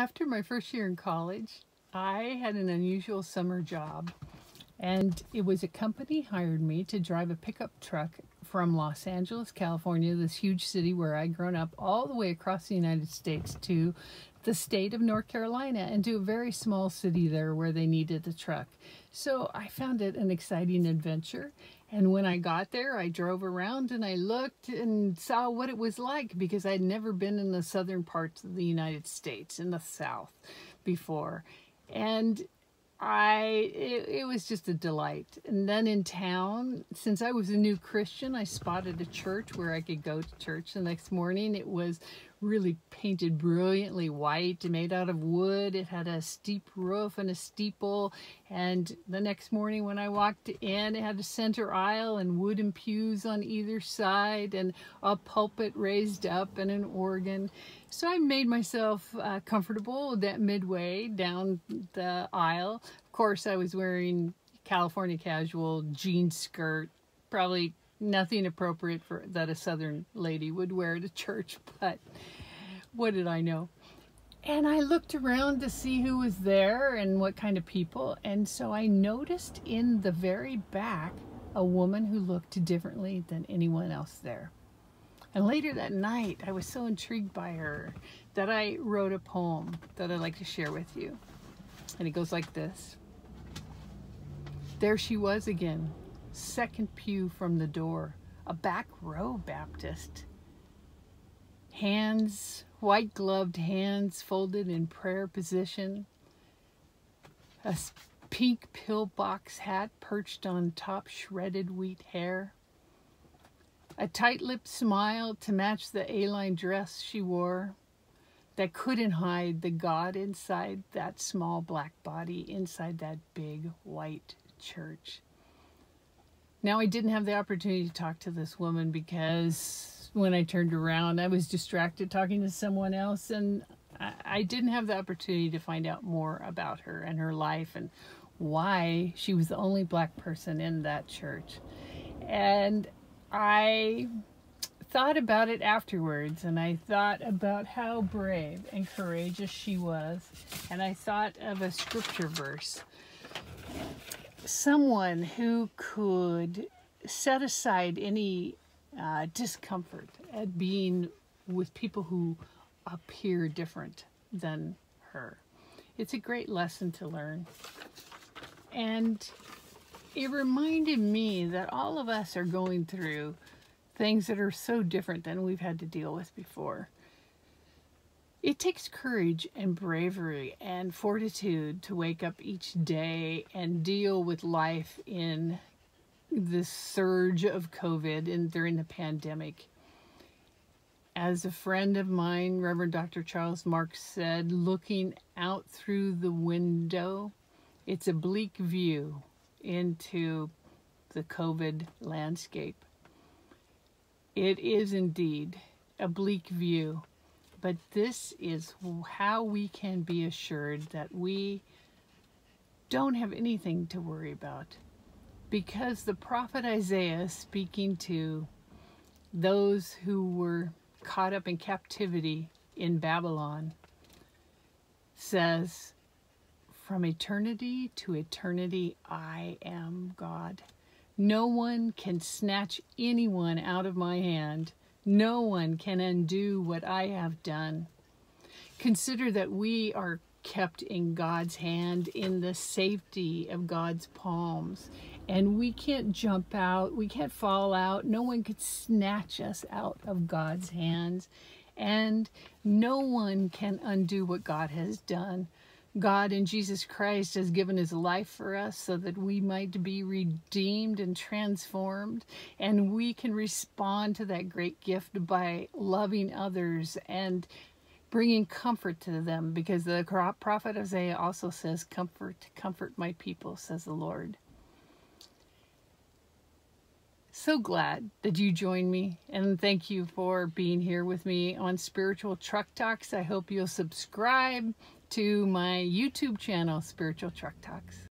After my first year in college, I had an unusual summer job. And it was a company hired me to drive a pickup truck from Los Angeles, California, this huge city where I'd grown up, all the way across the United States to the state of North Carolina and to a very small city there where they needed a truck. So I found it an exciting adventure. And when I got there, I drove around and I looked and saw what it was like because I'd never been in the southern parts of the United States, in the South, before. And I it, it, was just a delight. And then in town, since I was a new Christian, I spotted a church where I could go to church the next morning. It was really painted brilliantly white, made out of wood. It had a steep roof and a steeple. And the next morning when I walked in, it had a center aisle and wooden pews on either side and a pulpit raised up and an organ. So I made myself uh, comfortable that midway down the aisle. Of course, I was wearing California casual jean skirt, probably nothing appropriate for that a southern lady would wear to church, but what did I know? And I looked around to see who was there and what kind of people. And so I noticed in the very back a woman who looked differently than anyone else there. And later that night, I was so intrigued by her that I wrote a poem that I'd like to share with you. And it goes like this. There she was again, second pew from the door, a back row Baptist. Hands, white gloved hands folded in prayer position. A pink pillbox hat perched on top shredded wheat hair. A tight-lipped smile to match the A-line dress she wore that couldn't hide the God inside that small black body, inside that big white church. Now, I didn't have the opportunity to talk to this woman because when I turned around, I was distracted talking to someone else, and I, didn't have the opportunity to find out more about her and her life and why she was the only black person in that church. And I thought about it afterwards and I thought about how brave and courageous she was and I thought of a scripture verse someone who could set aside any uh, discomfort at being with people who appear different than her. It's a great lesson to learn. And it reminded me that all of us are going through things that are so different than we've had to deal with before. It takes courage and bravery and fortitude to wake up each day and deal with life in this surge of COVID and during the pandemic. As a friend of mine, Reverend Dr. Charles Marks said, looking out through the window, it's a bleak view into the COVID landscape. It is indeed a bleak view. But this is how we can be assured that we don't have anything to worry about. Because the prophet Isaiah, speaking to those who were caught up in captivity in Babylon, says, From eternity to eternity, I am God. No one can snatch anyone out of my hand. No one can undo what I have done. Consider that we are kept in God's hand in the safety of God's palms. And we can't jump out, we can't fall out. No one could snatch us out of God's hands. And no one can undo what God has done. God in Jesus Christ has given his life for us so that we might be redeemed and transformed. And we can respond to that great gift by loving others and bringing comfort to them because the prophet Isaiah also says, Comfort, comfort my people, says the Lord. So glad that you joined me and thank you for being here with me on Spiritual Truck Talks. I hope you'll subscribe to my YouTube channel, Spiritual Truck Talks.